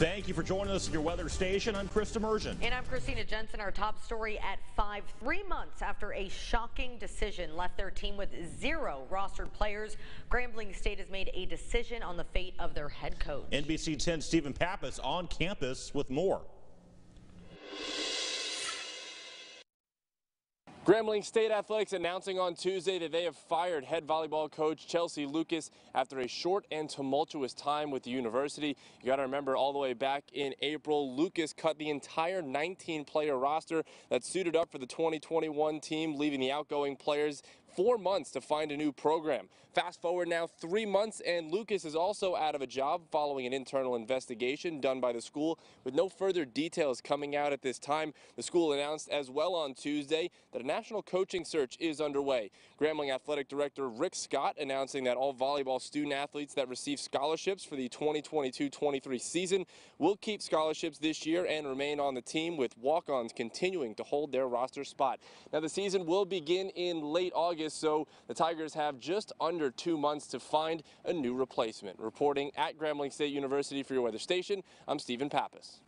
Thank you for joining us at your weather station. I'm Chris Immersion. And I'm Christina Jensen. Our top story at 5. Three months after a shocking decision left their team with zero rostered players, Grambling State has made a decision on the fate of their head coach. NBC 10 Stephen Pappas on campus with more. Grambling State Athletics announcing on Tuesday that they have fired head volleyball coach Chelsea Lucas after a short and tumultuous time with the university. You got to remember all the way back in April, Lucas cut the entire 19 player roster that suited up for the 2021 team, leaving the outgoing players four months to find a new program. Fast forward now three months, and Lucas is also out of a job following an internal investigation done by the school with no further details coming out at this time. The school announced as well on Tuesday that a national coaching search is underway. Grambling Athletic Director Rick Scott announcing that all volleyball student athletes that receive scholarships for the 2022-23 season will keep scholarships this year and remain on the team with walk-ons continuing to hold their roster spot. Now the season will begin in late August So the Tigers have just under two months to find a new replacement. Reporting at Grambling State University for your weather station, I'm Stephen Pappas.